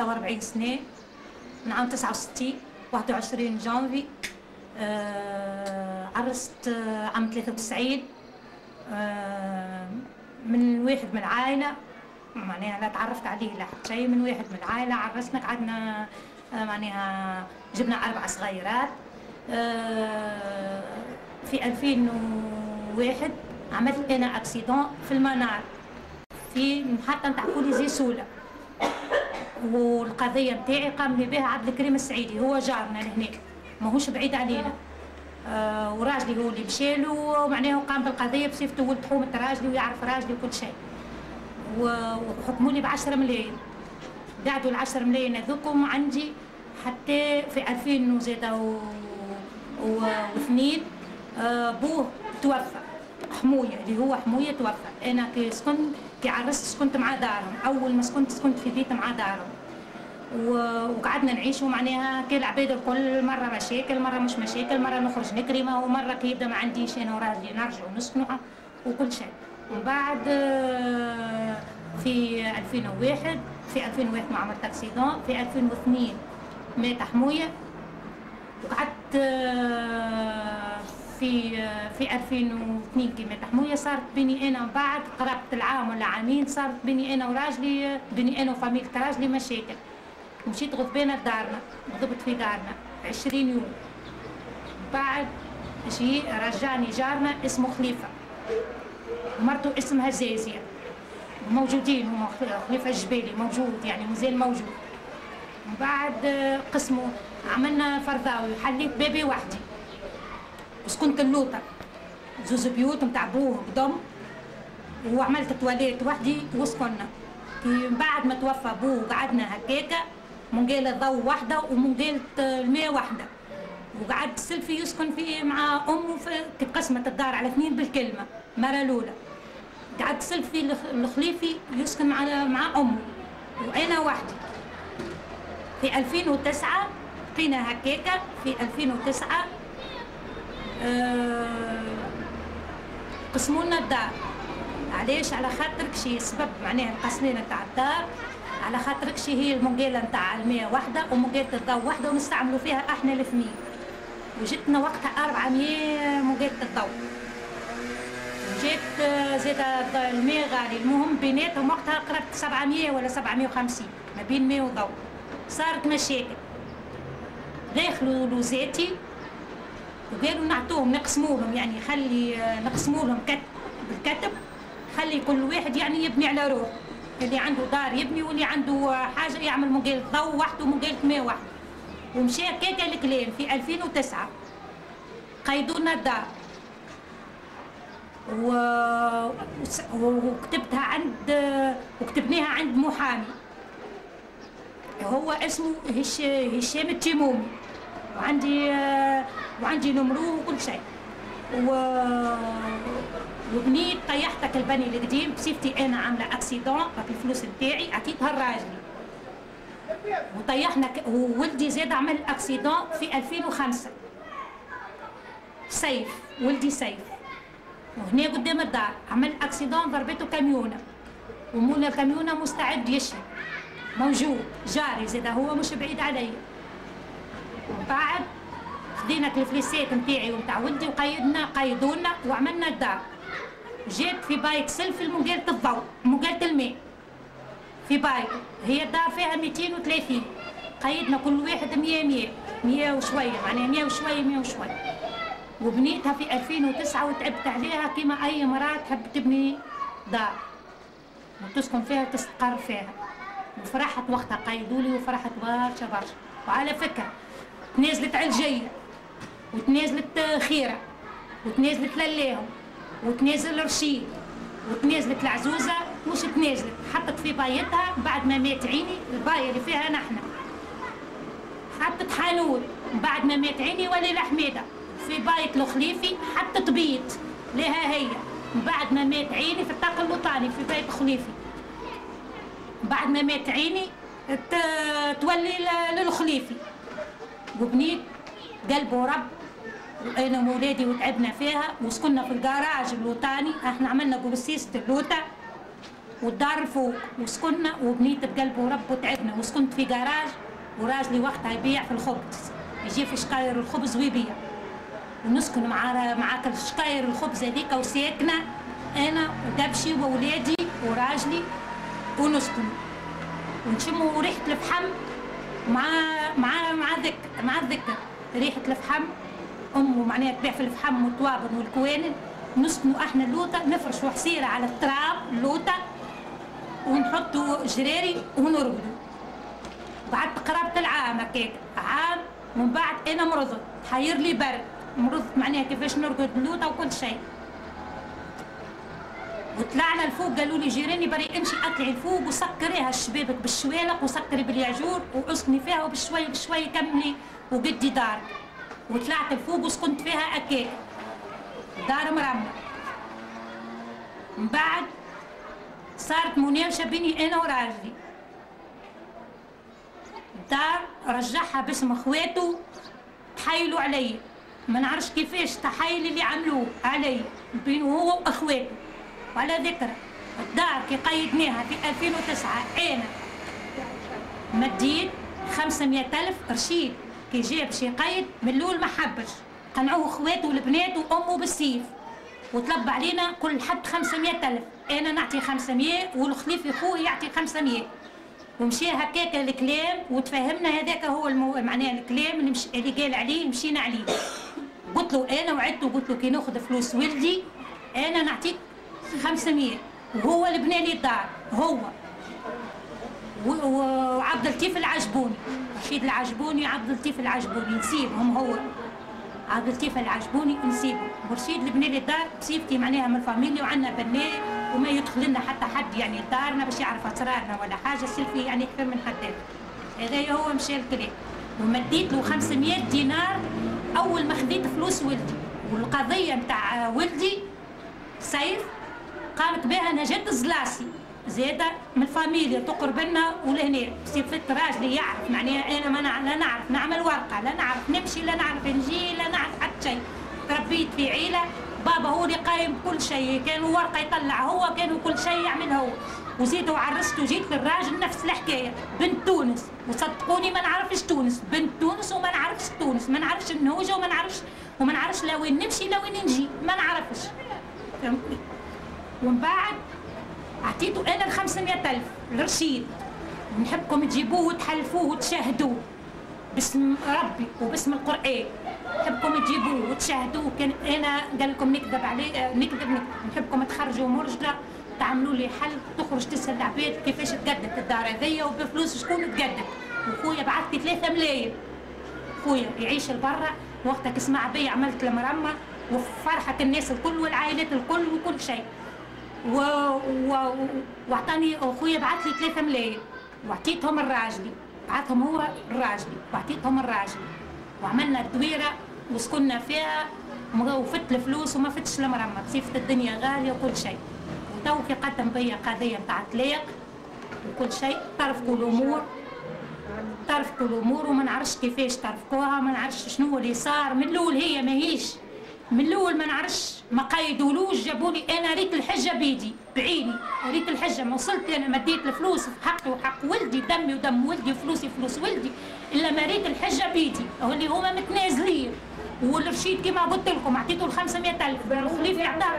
عمري 43 سنة من عام 69 21 جانفي آه عرست آه عام 93 آه من واحد من العائلة معناها لا تعرفت عليه لا حتى شيء من واحد من العائلة عرسنا قعدنا آه معناها جبنا أربع صغيرات آه في 2001 عملت أنا أكسيدون في المنار في محطة نتاع كوليزي سولا. والقضية نتاعي قام بها عبد الكريم السعيدي هو جارنا لهنا ماهوش بعيد علينا. آه وراجلي هو اللي مشالو ومعناه قام بالقضية بصفته ولد حومه راجلي ويعرف راجلي وكل شيء. وحكموا لي ب 10 ملايين. قعدوا ال 10 ملايين هذوكم عندي حتى في 2002 آه بوه توفى. حمويا اللي هو حمويا توفى. أنا كي سكنت كي عرست سكنت مع دارهم. أول ما سكنت سكنت في بيت مع دارهم. وقعدنا نعيشوا معناها كي العباد الكل مرة مشاكل مرة مش مشاكل مرة نخرج نكري ومرة كي يبدأ ما عنديش أنا وراجلي نرجعوا نسكنوا وكل شيء. ومن بعد في 2001 في 2001 ما عملت accident في 2002 مات حمويا. وقعدت في في 2002 كيما تحمويه صارت بيني أنا بعد قرابة العام ولا عامين صارت بيني أنا وراجلي بيني أنا وفاميلة راجلي مشاكل. مشيت غضبانه لدارنا غضبت في دارنا 20 يوم. بعد جي رجعني جارنا اسمه خليفة. مرته اسمها زازيه موجودين هما خليفة الجبالي موجود يعني مازال موجود. بعد قسمه عملنا فرضاوي حليت بيبي وحدي. وسكنت اللوطة زوز بيوت متاع بوه بضم وعملت تواليت وحدي وسكننا. كي بعد ما توفى بوه قعدنا هكاكا. من قال الضوء وحدة ومن قال الماء وحدة. وقعد السلفي يسكن في مع أمه في كي قسمت الدار على اثنين بالكلمة مرة الأولى. قعد السلفي الخليفي يسكن مع مع أمه وأنا وحدي. في 2009 بقينا هكاكا في 2009 قسموا لنا الدار. علاش؟ على خاطرك شي سبب معناها القسمين نتاع الدار. على خاطرك شي هي المنقيله نتاع المية وحده ومنقيله الضوء وحده ونستعملوا فيها إحنا الاثنين وجتنا وقتها 400 منقيله الضوء. جيت زيد المية غالي. المهم بيناتهم وقتها قربت 700 ولا 750 ما بين مية وضوء. صارت مشاكل. داخلوا لوزاتي وقالوا نعطوهم نقسموا لهم يعني خلي نقسموا لهم كتب بالكتب خلي كل واحد يعني يبني على روح اللي عنده دار يبني واللي عنده حاجة يعمل مقالة ضوء وحده ومقالة ماء وحده ومشى هكاكا الكلام في 2009 قيدوا لنا الدار. و... وكتبتها عند وكتبناها عند محامي. هو اسمه هش... هشام التيمومي. وعندي وعندي نمرو وكل شيء. و وبنيت طيحتك البني القديم بصفتي أنا عاملة أكسيدون الفلوس نتاعي عطيتها لراجلي وطيحنا. وولدي زاد عمل أكسيدون في 2005 سيف ولدي سيف. وهنا قدام الدار عمل أكسيدون ضربته كاميونة. ومولا الكاميونة مستعد يشهد موجود جاري زاد هو مش بعيد علي. وبعد خدينا الفليسات نتاعي ونتاع ولدي وقيدنا قيدونا وعملنا الدار. جيت في بايك سلف مقالة الضوء مقالة الماء. في بايك هي الدار فيها 230 قيدنا كل واحد 100 100 100 وشوية معناها 100 وشوية 100 وشوية. وبنيتها في 2009 وتعبت عليها كما أي مرأة تحب تبني دار. وتسكن فيها وتستقر فيها. وفرحت وقتها قيدولي وفرحت برشا برشا. وعلى فكرة تنازلت علجية وتنازلت خيرة وتنازلت للاهم وتنازل رشيد وتنازلت العزوزة مش تنازلت حطت في بايتها بعد ما مات عيني الباية اللي فيها نحن حطت حانوت بعد ما مات عيني ولي حميدة في بايت الخليفي حطت بيت لها هي. بعد ما مات عيني في الطاقة الوطني في بيت خليفي بعد ما مات عيني تولي للخليفي. وبنيت قلب ورب أنا وولادي وتعبنا فيها وسكننا في الجراج الوطاني إحنا عملنا بروسيسة اللوطة والدار فوق وسكننا وبنيت بقلب ورب وتعبنا. وسكنت في جراج وراجلي وقتها يبيع في الخبز. يجي في شقاير الخبز ويبيع. ونسكن مع مع شقاير الخبز هذيك وساكنة. أنا ودبشي وولادي وراجلي ونسكن. ونشموا ريحة الفحم مع مع مع ذكر مع الذكر. ريحة الفحم أمه معناها تبيع في الفحم والطوابن والكوانن نسكنوا إحنا اللوطه نفرشوا حسيره على التراب اللوطه ونحطوا جراري ونرقدوا بعد قرابة العام هكاك عام ومن بعد أنا مرضت حير لي برد. مرضت معناها كيفاش نرقد اللوطه وكل شيء. وطلعنا الفوق قالوا لي جيراني بري امشي اطلعي الفوق وسكريها الشبابك بالشوالق وسكري بالياجور وأسكني فيها وبشوي بشوي كملي وقدي دار وطلعت الفوق وسكنت فيها اكاك دار مرمى من بعد صارت مناوشة بيني أنا وراجلي. الدار رجعها باسم أخواته تحايلوا علي. ما نعرفش كيفاش تحايل اللي عملوه علي بينه هو وأخواته. وعلى ذكر الدار كي قيدناها في 2009 أنا. مديت 500 ألف رشيد. كي جاب شي قيد من الأول ما حبش. قنعوه اخواته والبنات وأمه بالسيف. وطلب علينا كل حد 500 ألف. أنا نعطي 500 والخليفي خوي يعطي 500 ومشي هكاك الكلام وتفهمنا هذاك هو المو... معناها الكلام اللي, مش... اللي قال عليه مشينا عليه. قلت له أنا وعدته قلت له كي ناخذ فلوس ولدي أنا نعطيك 500 وهو اللي بنى لي الدار هو. وعبد اللطيف العجبوني. رشيد العجبوني عبد اللطيف العجبوني نسيبهم هو. عبد اللطيف العجبوني نسيبهم. ورشيد اللي بنى لي الدار معناها من الفاميليا وعندنا بناء وما يدخل لنا حتى حد يعني دارنا باش يعرف أسرارنا ولا حاجة سلفي يعني أكثر من حد. هذا هو مشى الكلام. ومديت له 500 دينار أول ما خذيت فلوس ولدي. والقضية نتاع ولدي سيف قامت بها نجاة الزلاسي زيادة من ال famille تقرب لنا ولهنا صفة راجلي يعرف معناها أنا ما لا نعرف نعمل ورقة لا نعرف نمشي لا نعرف نجي لا نعرف حتى شيء. تربيت في عيلة بابا هو اللي قايم بكل شيء كان ورقة يطلع هو كان كل شيء يعمل هو. وزيد وعرست وجيت للراجل نفس الحكاية بنت تونس. وصدقوني ما نعرفش تونس بنت تونس وما نعرفش تونس. ما نعرفش النهوجة وما نعرفش وما نعرفش لا وين نمشي لا وين نجي ما نعرفش. ومن بعد أعطيته أنا ال 500000 لرشيد نحبكم تجيبوه وتحلفوه وتشاهدوه باسم ربي وباسم القرآن. نحبكم تجيبوه وتشاهدوه. كان أنا قال لكم نكذب عليه نكذب نكذب. نحبكم تخرجوا مرجله تعملوا لي حل تخرج تسأل العباد كيفاش تقدت الدار هذيا وبفلوس شكون تقدت وخويا بعث لي 3 ملايين. خويا يعيش لبرا وقتك اسمع بي عملت المرمى وفرحة الناس الكل والعائلات الكل وكل شيء. واعطاني أخويا بعث لي 3 ملايين. واعطيتهم الراجلي بعثهم هو الراجلي واعطيتهم الراجلي وعملنا الدويرة وسكننا فيها وفت الفلوس وما فتش المرمى بصفة الدنيا غالية وكل شيء. وتو في قدم بيا قضية نتاع طلاق وكل شيء ترفقوا الأمور ترفقوا الأمور وما نعرفش كيفاش ترفقوها ما نعرفش شنو اللي صار من الأول هي ماهيش. من الأول ما نعرفش ما قيدولوش جابوا لي أنا ريت الحجة بيدي بعيني ريت الحجة ما وصلت أنا مديت الفلوس في حقي وحق ولدي دمي ودم ولدي وفلوسي فلوس ولدي إلا ما ريت الحجة بيدي. اللي هما متنازلين. والرشيد كما قلت لكم أعطيته ال 500000 والخليفة يعطاه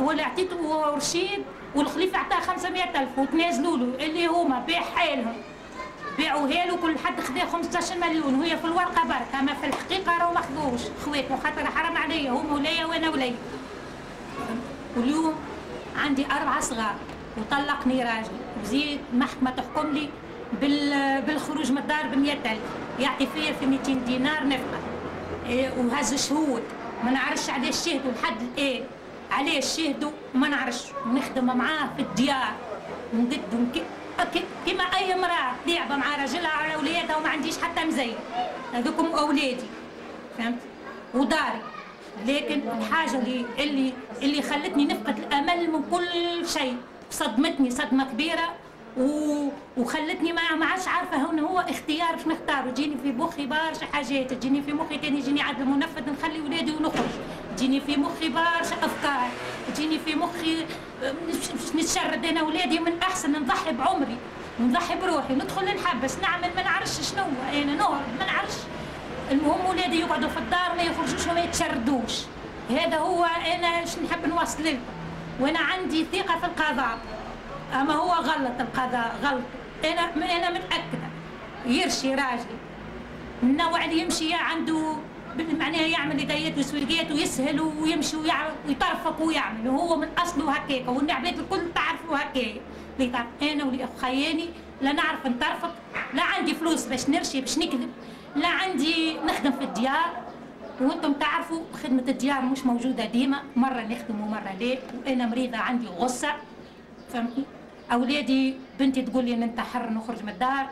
ولا أعطيته رشيد والخليفة اعطاه 500000 وتنازلوا له اللي هما بيع حالهم. باعوها له كل حد خذا 15 مليون وهي في الورقة برك أما في الحقيقة راهو ما خذوش. خوات خاطر حرام عليا هما ولايا وأنا ولايا واليوم عندي أربعة صغار وطلقني راجلي وزيد محكمة تحكم لي بالخروج من الدار ب 100000 يعطي فيا في 200 دينار نفقة. إيه وهز شهود. ما نعرفش علاش شهدوا لحد الآن. علاش شهدوا ما نعرفش. ونخدم معاه في الديار. ونقدم كما أي امرأة لعبة مع راجلها على أولادها وما عنديش حتى مزين هذوكم أولادي. فهمت؟ وداري. لكن الحاجة اللي اللي اللي خلتني نفقد الأمل من كل شيء. صدمتني صدمة كبيرة. و... وخلتني ما عادش عارفة هون هو اختيار باش نختار تجيني في مخي برشا حاجات تجيني في مخي كان يجيني عدل منفذ نخلي ولادي ونخرج. تجيني في مخي برشا أفكار. تجيني في مخي باش نتشرد أنا ولادي من أحسن نضحي بعمري. نضحي بروحي. ندخل نحبس نعمل ما نعرفش شنو أنا نهرب ما نعرفش. المهم ولادي يقعدوا في الدار ما يخرجوش وما يتشردوش. هذا هو أنا إيش نحب نوصل لكم وأنا عندي ثقة في القضاء. أما هو غلط القضاء غلط. أنا أنا متأكدة. يرشي راجلي النوع اللي يمشي عنده معناها يعمل يديات وسويقات ويسهل ويمشي ويطرفق ويعمل. وهو من أصله هكاك. والعباد الكل تعرفوا هكاك. أنا ولي خياني لا نعرف نطرفق. لا عندي فلوس باش نرشي باش نكذب. لا عندي نخدم في الديار. وأنتم تعرفوا خدمة الديار مش موجودة ديما. مرة نخدم ومرة لا. وأنا مريضة عندي غصة. فهمتني؟ أولادي بنتي تقول لي ننتحر نخرج من الدار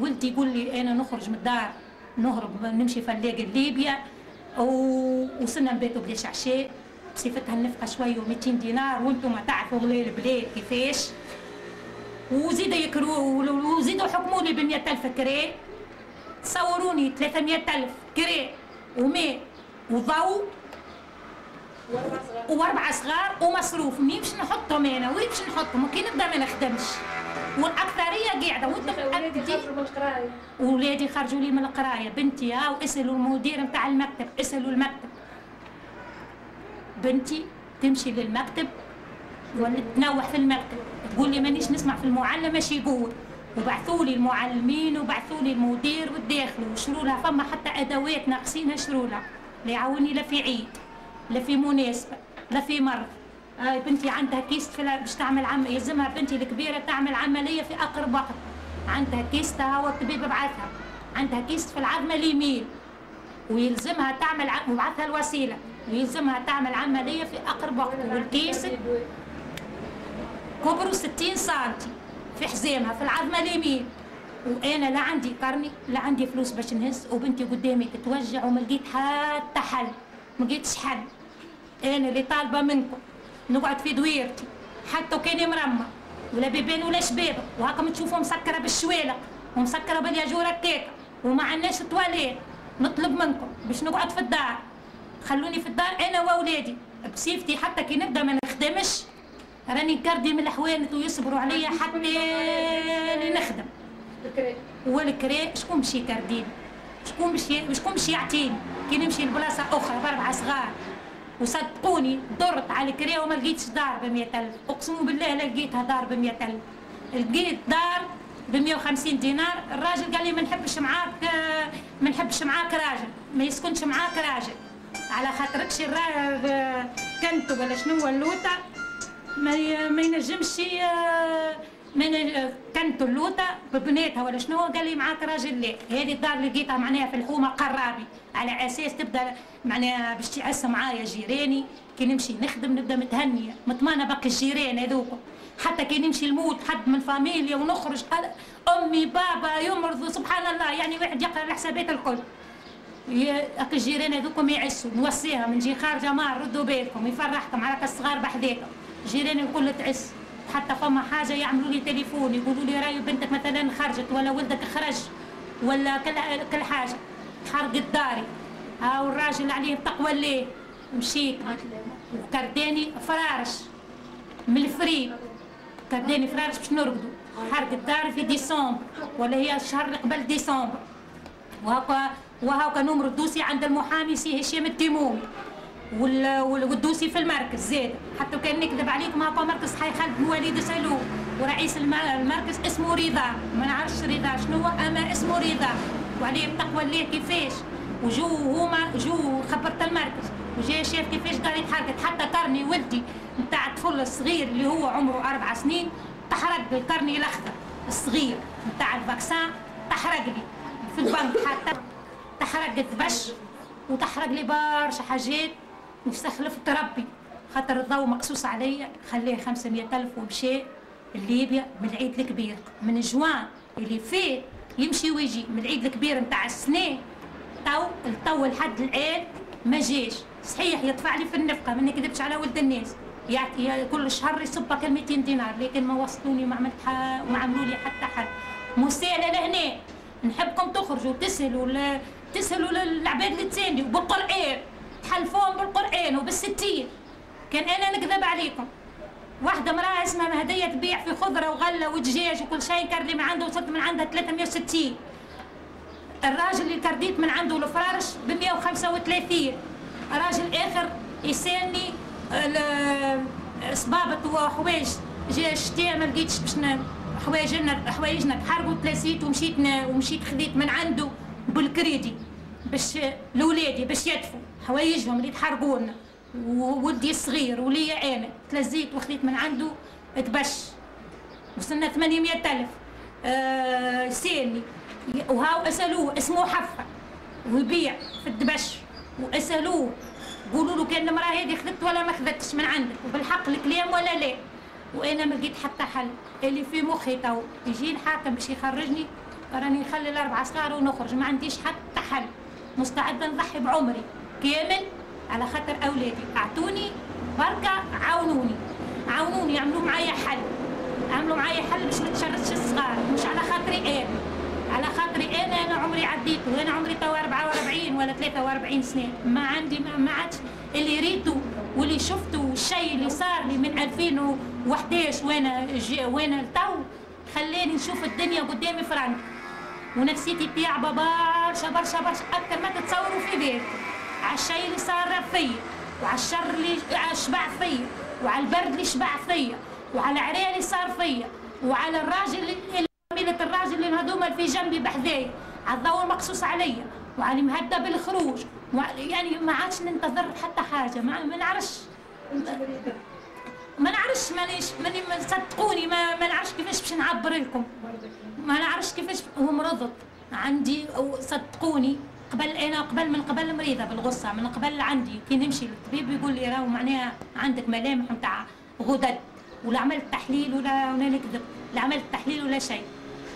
ولدي يقول لي أنا نخرج من الدار نهرب نمشي فلاق ليبيا وصلنا نباتوا بلاش عشاء بصفتها النفقة شوية و200 دينار وأنتم تعرفوا غلي البلاد كيفاش. وزيدوا يكروا وزيدوا حكموا لي ب 100000 كري. تصوروني 300000 كري وماء وضوء وأربع صغار ومصروف. منين باش نحطهم أنا وين باش نحطهم؟ كي نبدأ ما نخدمش. والأكثرية قاعدة. وانت ولادي خرجوا لي من القراية. بنتي ها واسالوا المدير نتاع المكتب. اسالوا المكتب. بنتي تمشي للمكتب. ولا تنوح في المكتب. تقول لي مانيش نسمع في المعلم اش يقول. وبعثوا لي المعلمين وبعثوا لي المدير والداخل. وشروا لها فما حتى أدوات ناقصين شروا لها. لا يعاوني لا في عيد. لا في مناسبه لا في مرض آه بنتي عندها kyste باش تعمل عم يلزمها بنتي الكبيرة تعمل عملية في أقرب وقت. عندها kyste هو الطبيب بعثها عندها kyste في العظمه اليمين. ويلزمها تعمل وبعثها الوسيلة. ويلزمها تعمل عملية في أقرب وقت. وال kyste كبره 60 سنتي في حزامها في العظمه اليمين. وأنا لا عندي قرني لا عندي فلوس باش نهز. وبنتي قدامي تتوجع وما لقيت حتى حل ما لقيتش حل. أنا اللي طالبة منكم. نقعد في دويرتي. حتى كاني مرمى. ولا بيبان ولا شباب. وهاكم تشوفوا مسكرة بالشوالق ومسكرة بالياجور هكيكه وما عندناش تواليت. نطلب منكم باش نقعد في الدار. خلوني في الدار أنا وأولادي. بصفتي حتى كي نبدأ ما نخدمش. راني نكردي من الحوانت ويصبروا عليا حتى اللي نخدم. والكري شكون باش يكرديني شكون باش شكون باش يعطيني؟ كي نمشي لبلاصة أخرى بأربعة صغار. وصدقوني درت على الكريه وما لقيتش دار ب 100000 أقسم بالله لا لقيتها دار ب 100000 لقيت دار ب 150 دينار. الراجل قال لي ما نحبش معاك ما نحبش معاك راجل. ما يسكنش معاك راجل. على خاطركش كنتو ولا شنو اللوطه ما ينجمش من كنت اللوطة ببناتها ولا شنو؟ قال لي معاك راجل لا هذه الدار اللي لقيتها معناها في الحومة قرابي. على أساس تبدأ معناها باش تعس معايا جيراني. كي نمشي نخدم نبدأ متهنية. مطمانه باقي الجيران هذوك حتى كي نمشي الموت حد من فاميليا ونخرج أمي بابا يمرضوا سبحان الله. يعني واحد يقرأ الحسابات الكل. اك الجيران هذوكم نوصيها من جي خارجة ما ردوا بالكم يفرحكم على الصغار بحذاكم جيراني الكل تعس. حتى فما حاجة يعملوا لي تليفون يقولوا لي راي بنتك مثلا خرجت ولا ولدك خرج ولا كل كل حاجة. حرقت داري ها الراجل عليه تقوى ليه مشيت. وكرداني فراش. من الفريق. كرداني فراش باش نرقدوا حرقت داري في ديسمبر. ولا هي الشهر اللي قبل ديسمبر. وهكا وهكا نمر ال dossier عند المحامي سي هشام التيمومي وال dossier في المركز زاد حتى كان نكذب عليكم هاكا مركز. حي خالد بن وليد سالوه ورئيس المركز اسمه رضا. ما نعرفش رضا شنو أما اسمه رضا. وعليه بتقوى الله كيفاش. وجو هما جو خبرت المركز. وجا شاف كيفاش داري تحرقت حتى carnet ولدي نتاع الطفل الصغير اللي هو عمره أربع سنين تحرق ال carnet الأخضر الصغير نتاع ال vaccin تحرق لي في البنك حتى. تحرقت بش وتحرق لي برشا حاجات. واستخلفت ربي خاطر الضوء مقصوص عليا خليه 500 ألف ومشي ليبيا من العيد الكبير. من جوان اللي فيه يمشي ويجي. من العيد الكبير نتاع السنة تو تو لحد الآن ما جاش صحيح يدفع لي في النفقة ما نكذبش على ولد الناس. يعطي كل شهر يصبك 200 دينار لكن ما وصلوني ما عملت ما عملوا لي حتى حل مسالة لهنا. نحبكم تخرجوا تسهلوا تسهلوا للعباد اللي تساندوا. بالقرآن تحلفوهم بالقرآن وبالستين. كان أنا نكذب عليكم. واحدة امرأة اسمها مهدية تبيع في خضرة وغلة ودجاج وكل شيء كردي من عنده وصلت من عندها 360 الراجل اللي كرديت من عنده الفرارش ب 135 راجل آخر يسألني صبابط وحوايج جا الشتاء ما لقيتش باش حوايجنا حوايجنا تحرقوا تلاسيت ومشيت ومشيت خذيت من عنده بالكريدي باش لولادي باش يدفوا حوايجهم اللي تحرقوا لنا وولدي الصغير وليا أنا تلزيت وخذيت من عنده تبش. وصلنا 800 ألف. آه سالني وهاو أسألوه اسمه حفه ويبيع في الدبش. وأسألوه. قولوا له كأن المراه هذه خذت ولا ما خذتش من عندك. وبالحق الكلام ولا لا. وأنا ما لقيت حتى حل. اللي في مخي تو. يجي الحاكم باش يخرجني. راني نخلي الأربع صغار ونخرج. ما عنديش حتى حل. مستعدة نضحي بعمري. كامل على خاطر أولادي. أعطوني بركة عاونوني. عاونوني اعملوا معايا حل. اعملوا معايا حل باش ما تشردش الصغار. مش على خاطري أنا. على خاطري أنا أنا عمري عديته وأنا عمري توا 44 ولا 43 سنة. ما عندي ما, عادش اللي ريته واللي شفته والشيء اللي صار لي من 2011 وأنا وأنا لتو خلاني نشوف الدنيا قدامي فرنك. ونفسيتي تعبه برشا برشا برشا أكثر ما تتصوروا في بالكم على الشيء اللي صار فيا وعلى الشر اللي شبع فيا وعلى البرد اللي شبع فيا وعلى العريه اللي صار فيا وعلى الراجل اللي قبيلة الراجل اللي هذوما في جنبي بحذايا على الضوء المقصوص عليا وعلي مهدى بالخروج يعني ما عادش ننتظر حتى حاجة ما, ما نعرفش. ما نعرفش مانيش ماني صدقوني ما, ما نعرفش كيفاش باش نعبر لكم. ما نعرفش كيفاش ومرضت عندي صدقوني قبل أنا قبل من قبل مريضة بالغصة من قبل عندي كي نمشي للطبيب يقول لي راهو معناها عندك ملامح نتاع غدد ولا عملت تحليل ولا ولا نكذب لا عملت تحليل ولا شيء.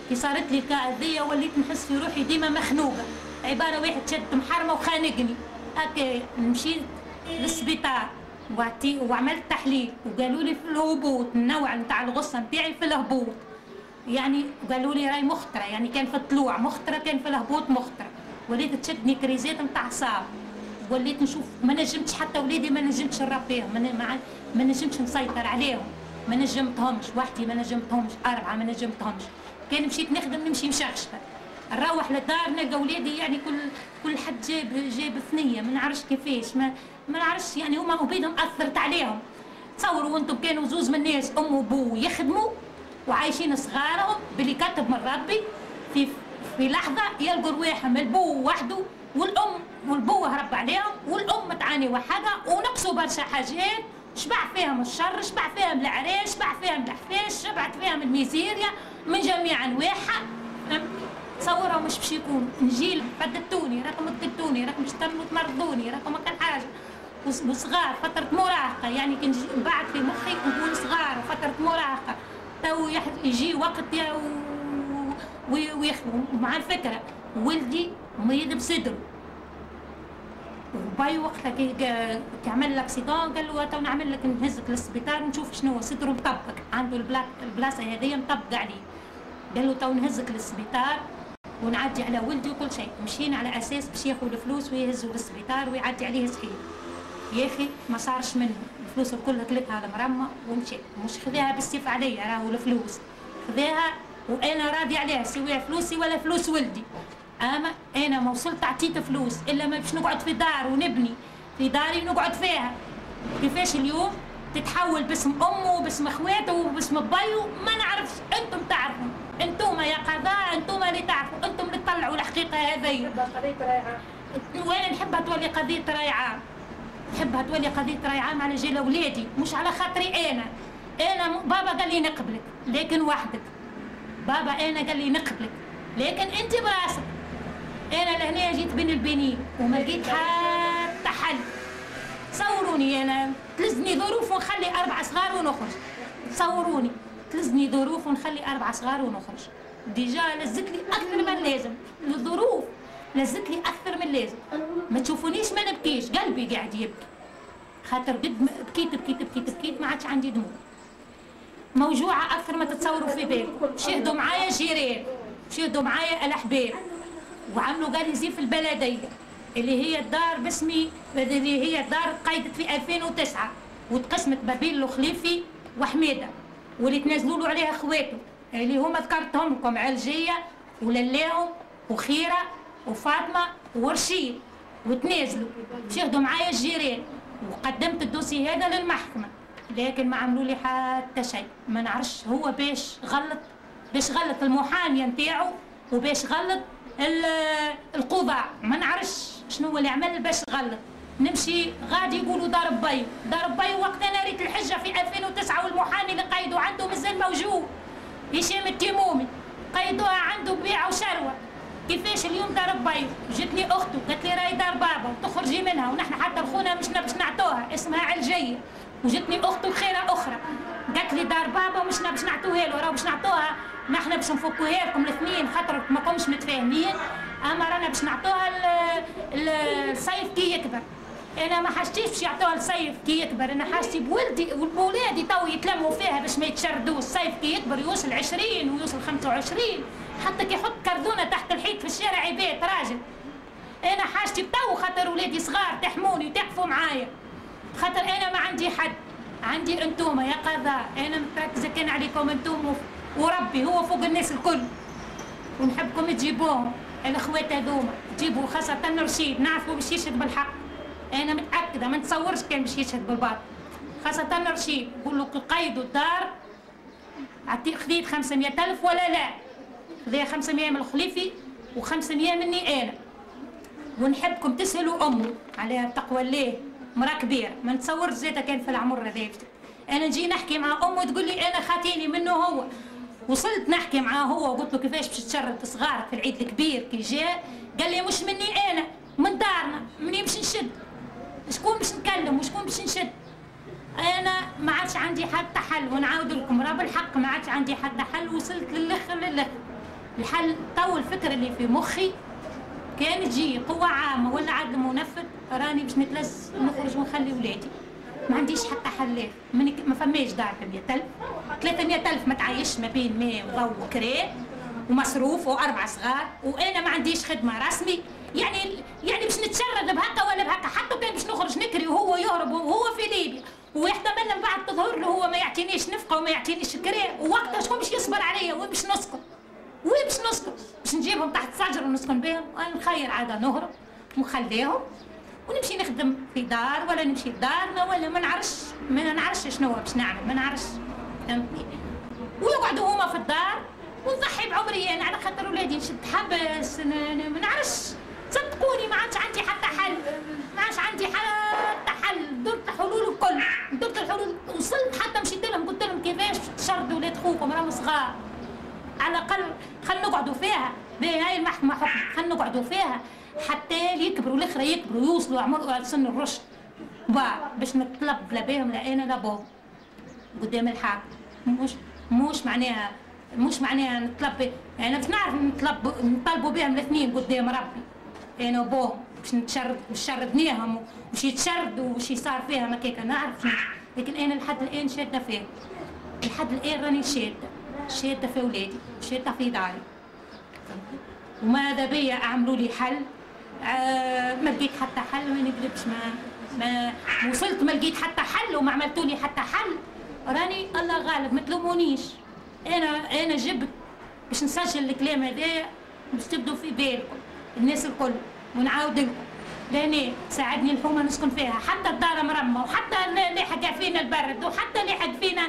كي صارت لي الكارثيه وليت نحس في روحي ديما مخنوقة عبارة واحد شد محرمة وخانقني. هكا مشيت للسبيطار وعملت تحليل وقالوا لي في الهبوط النوع نتاع الغصة نتاعي في الهبوط. يعني قالوا لي راي مختره يعني كان في الطلوع مختره كان في الهبوط مختره وليت تشدني كريزات نتاع اعصاب وليت نشوف ما نجمتش حتى ولادي ما نجمتش نربيهم ما, ما نجمتش نسيطر عليهم. ما نجمتهمش وحدي ما نجمتهمش أربعة ما نجمتهمش. كان مشيت نخدم نمشي مشخشفه نروح للدار نلقى ولادي يعني كل كل حد جاب جاب ثنية ما نعرفش كيفاش ما ما نعرفش يعني هما وبيدهم أثرت عليهم. تصوروا وأنتم كانوا زوز من الناس أم وبو يخدموا وعايشين صغارهم باللي كتب من ربي في في لحظة يلقوا رواحهم البو وحده والأم والبو هرب عليهم والأم تعاني وحدها ونقصوا برشا حاجات. شبع فيهم الشر شبع فيهم العريش شبع فيهم الحفاش شبعت فيهم الميزيريا من جميع أنواعها. تصوروا مش باش يكون؟ نجيل بدلتوني راكم بدلتوني راكم تموا تمرضوني راكم كان حاجة. وصغار فترة مراهقة يعني كان بعد في مخي نقول صغار وفترة مراهقة. تو يجي وقت ويخدموا. مع الفكرة ولدي مريض بصدره. وباي وقتها كي عمل l'accident قال له تو نعمل لك نهزك للسبيطار نشوف شنو صدره مطبق عنده البلاصة هذه مطبق عليه. قال له تو نهزك للسبيطار ونعدي على ولدي وكل شيء. مشينا على أساس باش ياخذ الفلوس ويهزوا للسبيطار ويعدي عليه صحيح. يا أخي ما صارش منه. الفلوس الكل كلتها المرمى ومشي. مش خذاها بالسيف عليا راهو الفلوس. خذاها وأنا راضي عليها سواء فلوسي ولا فلوس ولدي. أما أنا ما وصلت عطيت فلوس إلا ما باش نقعد في دار ونبني. في داري ونقعد فيها. كيفاش اليوم؟ تتحول باسم أمه وباسم أخواته وباسم بايو ما نعرفش أنتم تعرفوا. أنتم يا قضاء أنتم اللي تعرفوا. أنتم اللي تطلعوا الحقيقة هذه وأنا نحبها تولي قضية راي عام نحبها تولي قضية راي عام على جال أولادي مش على خاطري أنا. أنا بابا قال لي نقبلك لكن وحدك. بابا أنا قال لي نقبلك. لكن انت براسك. انا لهنا جيت بين البنين وما لقيت حتى حل. صوروني أنا. تلزني ظروف ونخلي أربع صغار ونخرج. صوروني. تلزني ظروف ونخلي أربع صغار ونخرج. déjà لزت لي أكثر من لازم. الظروف لزت لي أكثر من لازم. ما تشوفونيش ما نبكيش. قلبي قاعد يبكي. خاطر قد بكيت بكيت بكيت بكيت ما عادش عندي دموع. موجوعة أكثر ما تتصوروا في بالكم شهدوا معايا جيران شهدوا معايا الأحباب. وعملوا غاليزي في البلدية اللي هي الدار باسمي اللي هي الدار قيدت في 2009 وتقسمت ما بين الخليفي وحميدة. واللي تنازلوا له عليها اخواته اللي هما ذكرتهم لكم علجية وللاهم وخيرة وفاطمة ورشيد وتنازلوا. شهدوا معايا الجيران وقدمت ال dossier هذا للمحكمة. لكن ما عملوا لي حتى شيء. ما نعرفش هو باش غلط باش غلط المحامية نتاعو وباش غلط القضاء. ما نعرفش شنو اللي عمل باش غلط. نمشي غادي يقولوا دار بي. دار بي وقت أنا ريت الحجة في 2009 والمحامي اللي قيدوا عنده مازال موجود. هشام التيمومي قيدوها عنده بيع وشروة. كيفاش اليوم دار بي؟ جتني أخته قالت لي راهي دار بابا تخرجي منها ونحن حتى لخونا مش باش نعطوها. اسمها علجية. وجتني اخته خيره أخرى. قالت لي دار بابا مش باش نعطوها له راه باش نعطوها. نحن باش نفكوها لكم الاثنين خاطر ما كومش متفاهمين. أما رانا باش نعطوها الصيف كي يكبر. أنا ما حاجتيش باش يعطوها لسيف كي يكبر. أنا حاجتي بولدي وبولادي تو يتلموا فيها باش ما يتشردوا سيف كي يكبر يوصل 20 ويوصل 25 حتى كي يحط كردونه تحت الحيط في الشارع يبيت راجل. أنا حاجتي تو خاطر ولادي صغار تحموني وتقفوا معايا. خاطر أنا ما عندي حد. عندي أنتوما يا قضاء أنا متركزه كان عليكم أنتم وربي هو فوق الناس الكل. ونحبكم تجيبوهم. الاخوات هذوما تجيبوا خاصة رشيد نعرفوا باش يشهد بالحق. أنا متأكدة ما نتصورش كان باش يشهد بالباطل. خاصة رشيد يقول له قيدوا الدار خذيت 500000 ولا لا؟ خذيها 500 من الخليفي و500 مني أنا. ونحبكم تسالوا امه على تقوى الله. مرا كبيره ما نتصورش زيتها كان في العمر هذاك أنا نجي نحكي مع أمه تقول لي أنا خاتيني منه هو. وصلت نحكي معاه هو وقلت له كيفاش باش تشرد صغارك في العيد الكبير؟ كي جاء قال لي مش مني أنا من دارنا مني باش نشد. شكون باش نكلم وشكون باش نشد؟ أنا ما عادش عندي حتى حل ونعاود لكم راه بالحق ما عادش عندي حتى حل. وصلت للآخر للآخر. الحل تو الفكرة اللي في مخي كان تجي قوة عامة ولا عدل منفذ. راني باش نتلز نخرج ونخلي ولادي ما عنديش حتى حلات ما فماش دار 300000 300000 ما تعيش ما بين ماء وضوء وكرا ومصروف وأربع صغار. وأنا ما عنديش خدمة رسمي. يعني يعني باش نتشرد بهكا ولا بهكا. حتى كان باش نخرج نكري وهو يهرب وهو في ليبيا. ويحتمل من بعد تظهر له هو ما يعطينيش نفقة وما يعطينيش كرا ووقتها شكون باش يصبر عليا وين باش نسكن؟ وين باش نسكن؟ باش نجيبهم تحت شجر ونسكن بهم. نخير عاد نهرب. ونخليهم ونمشي نخدم في دار ولا نمشي لدارنا ولا ما نعرفش ما نعرفش شنو باش نعمل ما نعرفش. فهمتني؟ ويقعدوا هما في الدار ونضحي بعمري أنا على خاطر ولادي نشد حبس ما نعرفش. صدقوني ما عادش عندي حتى حل ما عادش عندي حتى حل. درت حلول الكل درت الحلول وصلت حتى مشيت لهم قلت لهم كيفاش تشردوا ولاد خوكم راهم صغار؟ على الأقل خلينا نقعدوا فيها. هاي المحكمة حكم خلينا نقعدوا فيها. حتى يكبروا الأخرى يكبروا يوصلوا عمر سن الرشد. باش نطلب لا بيهم لا أنا لا بوهم قدام الحاكم مش مش معناها مش معناها نطلب يعني باش نعرف نطلب نطلبوا بهم الاثنين قدام ربي. أنا وبوهم باش نتشرد باش شردناهم وش يتشردوا وش صار فيها ما كيكا نعرف لكن أنا لحد الآن شادة فيه لحد الآن راني شادة. شادة في ولادي شادة في داري. وماذا بيا؟ أعملوا لي حل. ما لقيت حتى حل ما نكذبش ما ما وصلت ما لقيت حتى حل وما عملتوا لي حتى حل. راني الله غالب ما تلومونيش. أنا أنا جبت باش نسجل الكلام هذا باش تبدوا في بالكم الناس الكل ونعاود لكم. لأني ساعدني الحومة نسكن فيها. حتى الدار مرمى وحتى اللي حق فينا البرد وحتى اللي حق فينا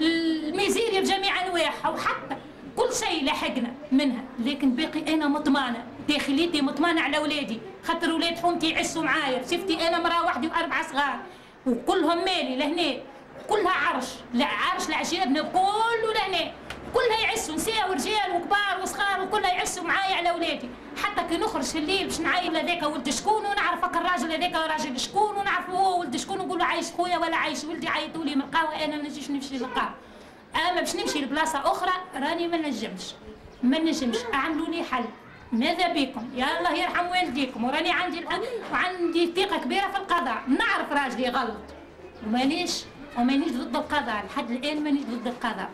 الميزيريا بجميع أنواعها وحتى كل شيء لحقنا منها. لكن باقي أنا داخليتي مطمانه على ولادي. خاطر ولاد حومتي يعسوا معايا. شفتي أنا مراه وحدي وأربع صغار. وكلهم مالي لهنا. كلها عرش. لا عرش لعجيبنا كله لهنا. كلها يعسوا نساء ورجال وكبار وصغار وكلها يعسوا معايا على ولادي. حتى كي نخرج في الليل باش نعاين هذاك ولد شكون ونعرفك الراجل هذاك راجل شكون ونعرف هو ولد شكون ونقول له عايش خويا ولا عايش ولدي عيطوا لي من القهوة أنا ما نجيش نمشي للقهوة. أما باش نمشي لبلاصة أخرى راني ما نجمش. ما نجمش. أعملوا لي حل. ماذا بكم؟ يا الله يرحم والديكم وراني عندي الان وعندي ثقة كبيرة في القضاء. نعرف راجلي غلط. ومانيش ومانيش ضد القضاء. لحد الآن مانيش ضد القضاء.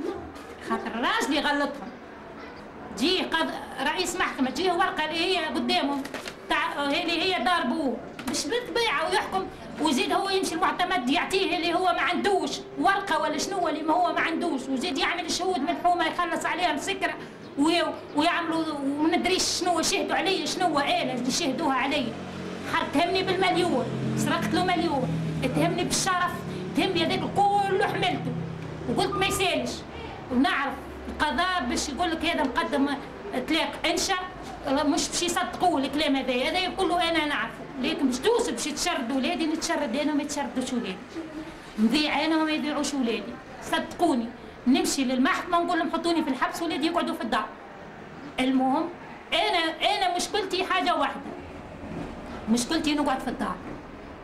خاطر الراجل يغلطهم جي قض... رئيس محكمة تجيه ورقة اللي هي قدامهم؟ تاع اللي هي دار بوه مش بالطبيعة ويحكم. ويزيد هو يمشي المعتمد يعطيه اللي هو ما عندوش. ورقة ولا شنو اللي ما هو ما عندوش. ويزيد يعمل شهود من يخلص عليها مسكرة ويعملوا وما ندريش شنو شهدوا علي شنو آلة اللي شهدوها علي. تهمني بالمليون سرقت له مليون. تهمني بالشرف تهمني هذاك كله حملته. وقلت ما يسالش. ونعرف القضاء باش يقول لك هذا مقدم تلاق انشا مش باش يصدقوا الكلام هذا. هذا كله أنا نعرفه. لكن باش توصل باش تشرد ولادي نتشرد أنا وما يتشردوش ولادي. نضيع أنا وما يضيعوش ولادي. صدقوني. نمشي للمحكمة نقول لهم حطوني في الحبس ولادي يقعدوا في الدار. المهم أنا أنا مشكلتي حاجة واحدة. مشكلتي نقعد في الدار.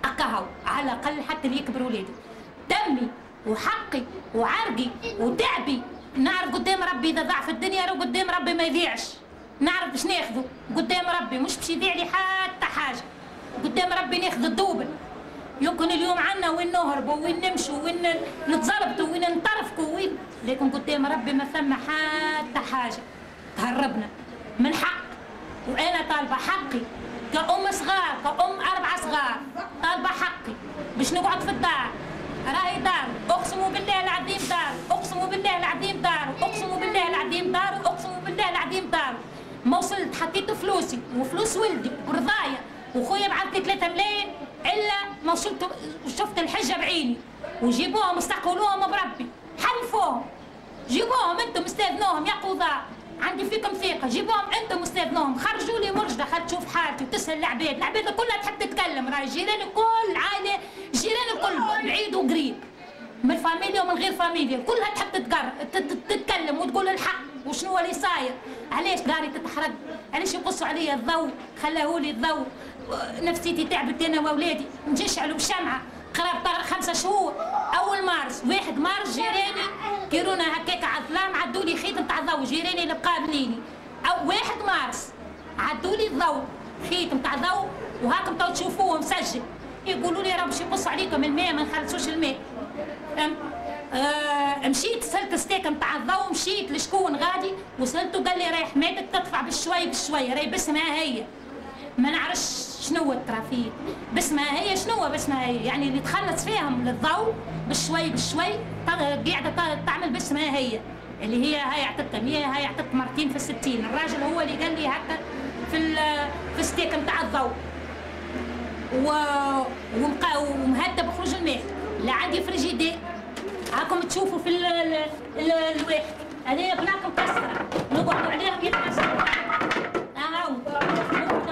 أكهو على الأقل حتى اللي يكبر ولادي دمي وحقي وعرقي وتعبي. نعرف قدام ربي إذا ضاع في الدنيا راه قدام ربي ما يضيعش. نعرف باش ناخذه؟ قدام ربي مش باش يضيع لي حتى حاجة. قدام ربي ناخذ الدوبل. يمكن اليوم عنا وين نهربوا وين نمشوا وين نتزربطوا وين نطرفقوا وين. لكن قدام ربي ما ثم حتى حاجة. تهربنا من حق. وأنا طالبة حقي. كأم صغار كأم أربعة صغار. طالبة حقي. باش نقعد في الدار. راهي دار. أقسم بالله العظيم دار. أقسم بالله العظيم دار. أقسم بالله العظيم دار. أقسم بالله العظيم دار. ما وصلت حطيت فلوسي. وفلوس ولدي ورضايا. وخويا بعث لي 3 ملايين إلا ما وصلت شفت الحجة بعيني. وجيبوهم استقولوهم بربي. حلفوهم. جيبوهم أنتم أستاذنوهم يا قضاء عندي فيكم ثقة. جيبوهم أنتم أستاذنوهم. خرجوا لي مرجدة خل تشوف حالتي وتسأل العباد العباد كلها تحب تتكلم. راهي جيراني كل عائله جيراني الكل بعيد وقريب. من فاميليا ومن غير فاميليا. كلها تحب تتكلم وتقول الحق وشنو اللي صاير. علاش داري تتحرق؟ علاش يقصوا عليا الضوء؟ خلاهولي لي الضوء. نفسيتي تعبت أنا وأولادي. نجشعلوا بشمعه قراب خمسة شهور. أول مارس واحد مارس جيراني كيرونا هكاك على الظلام عدوا لي خيط نتاع الضوء جيراني اللي قابليني أو واحد مارس عدوا لي الضوء خيط نتاع الضوء وهاكم تو تشوفوه مسجل. يقولوا لي راه باش يقص عليكم الماء ما نخلصوش الماء. آه مشيت سلت STEG نتاع الضوء مشيت لشكون غادي؟ وصلت قال لي راهي حماتك تدفع بشوي بشوي راهي باسمها هي. ما نعرفش شنو ال trafic. باسمها هي شنو باسمها هي يعني اللي تخلص فيهم للضوء بشوي بشوي قاعدة تعمل باسمها هي. اللي هي هاي اعطتها هي هاي اعطت مرتين في الستين. الراجل هو اللي قال لي هكا في في ال STEG نتاع الضوء. و ومهدى بخروج الماء. لا عندي فريجيدي هاكم تشوفوا في الواحد. هذه بناك مكسره نقعدوا عليهم يتكسروا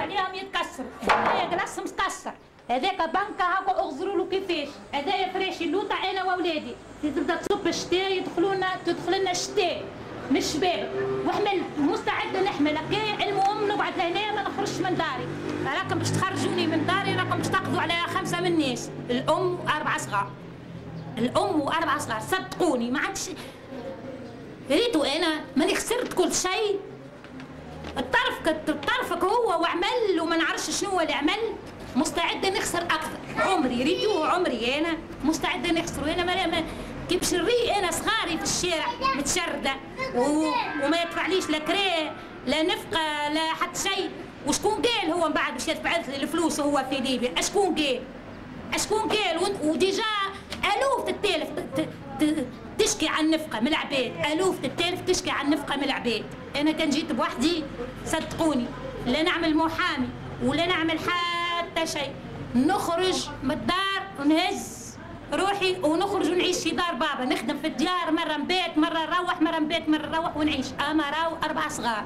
عليهم يتكسروا هذايا جلاس مكسر هذاك بنكة هاكا أغزروا له كيفاش هذايا فريش اللوطة أنا وأولادي تبدأ تصب الشتاء يدخلونا تدخل لنا الشتاء مش شباب وحمل مستعدة نحمل هكا المهم نقعد لهنا ما نخرجش من داري. راكم باش تخرجوني من داري راكم باش تقضوا على خمسة من الناس الأم وأربعة صغار. الأم وأربعة صغار صدقوني ما عادش ريتو أنا ماني خسرت كل شيء. طرفك طرفك هو وعمل وما نعرفش شنو اللي عمل. مستعدة نخسر أكثر. عمري ريتو عمري أنا. مستعدة نخسر وأنا ما كي بشري أنا صغاري في الشارع متشردة. وما يدفعليش لا كريه لا نفقة لا حتى شيء. وشكون قال هو من بعد باش يدفع الفلوس هو في ليبيا؟ أشكون قال؟ أشكون قال؟ وديجا ألوف تتالف تشكي عن نفقة من العباد ألوف تتالف تشكي عن نفقة من العباد أنا كان جيت بوحدي صدقوني. لا نعمل محامي ولا نعمل حتى شيء. نخرج من الدار ونهز روحي ونخرج ونعيش في دار بابا. نخدم في الديار مرة نبات مرة نروح مرة نبات مرة نروح ونعيش. أما راو أربع صغار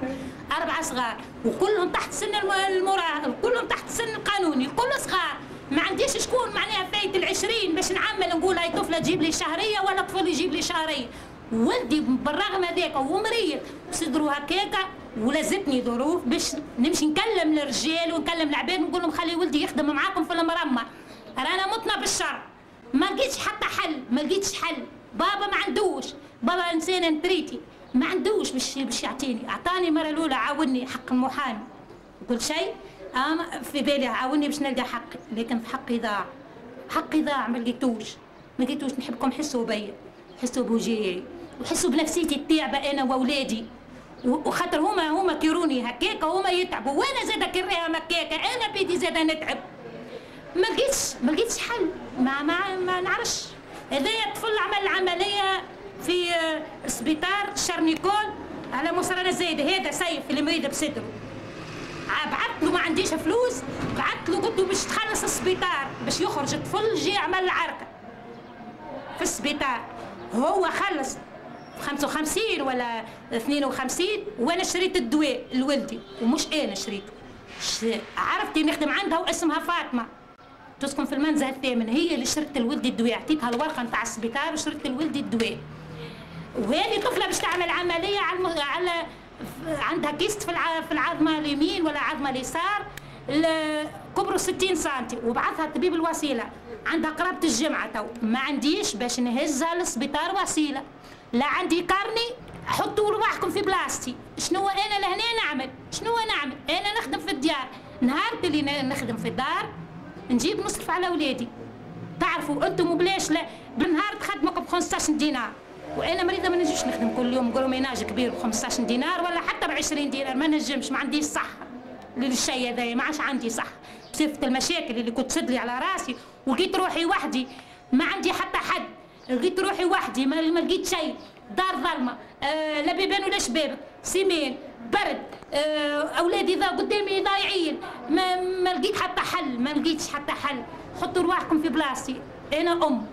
أربع صغار. وكلهم تحت سن المراهق كلهم تحت السن القانوني كل صغار. ما عنديش شكون معناها فايت العشرين باش نعمل نقول هاي طفلة تجيب لي شهرية ولا طفل يجيب لي شهرية. ولدي بالرغم هذاك ومريض وصدروا هكاكا ولازتني ظروف باش نمشي نكلم الرجال ونكلم العباد نقول لهم خلي ولدي يخدم معاكم في المرمى. رانا متنا بالشر. ما لقيتش حتى حل ما لقيتش حل. بابا ما عندوش. بابا إنسان انتريتي. ما عندوش باش باش يعطيني. أعطاني المره الأولى عاوني حق المحامي كل شيء؟ أما في بالي عاوني باش نلقى حقي لكن في حقي ضاع حقي ضاع ما لقيتوش. ما قلتوش نحبكم حسوا بيا حسوا بوجهي وحسوا بنفسيتي التعبة أنا وأولادي. وخاطر هما هما كيروني هكاكا هما يتعبوا. وأنا زاده كريها مكاكا أنا بيدي زاده نتعب. ما لقيتش ما لقيتش حل. ما ما ما نعرفش. هذا طفل عمل عملية في سبيطار شارل نيكول على مصرانة زايدة. هذا سيف اللي مريض بصدره. بعثت له ما عنديش فلوس بعثت له قلت له باش تخلص السبيطار باش يخرج طفل جي عمل عركه في السبيطار. هو خلص 55 ولا 52 وأنا شريت الدواء لولدي ومش أنا شريته. عرفتي نخدم عندها واسمها فاطمة. تسكن في المنزل الثامن هي اللي شرت لولدي الدواء. عطيتها الورقة نتاع السبيطار وشرت لولدي الدواء. وهذه طفلة باش تعمل عملية على على عندها kyste في في العظمه اليمين ولا العظمه اليسار كبره 60 سم وبعثها الطبيب الوسيلة. عندها قرابة الجمعة تو. ما عنديش باش نهزها للسبيطار وسيلة. لا عندي carnet حطوا رواحكم في بلاصتي شنو أنا لهنا نعمل؟ شنو نعمل؟ أنا نخدم في الديار. نهار اللي نخدم في الدار نجيب نصرف على ولادي تعرفوا أنتم بلاش لا بالنهار تخدمك ب 15 دينار. وأنا مريضة ما نجمش نخدم كل يوم. نقولوا ميناج كبير ب 15 دينار ولا حتى ب 20 دينار. ما نجمش ما عنديش صحه للشيء هذا ما عادش عندي صحه بصفه المشاكل اللي كنت تسد لي على راسي ولقيت روحي وحدي. ما عندي حتى حد. لقيت روحي وحدي ما, لقيت شيء. دار ظلمة. آه لا بيبان ولا شباب. سيمين برد. آه أولادي ذا قدامي ضايعين. ما لقيت حتى حل. ما لقيتش حتى حل. حطوا رواحكم في بلاصتي. أنا أم.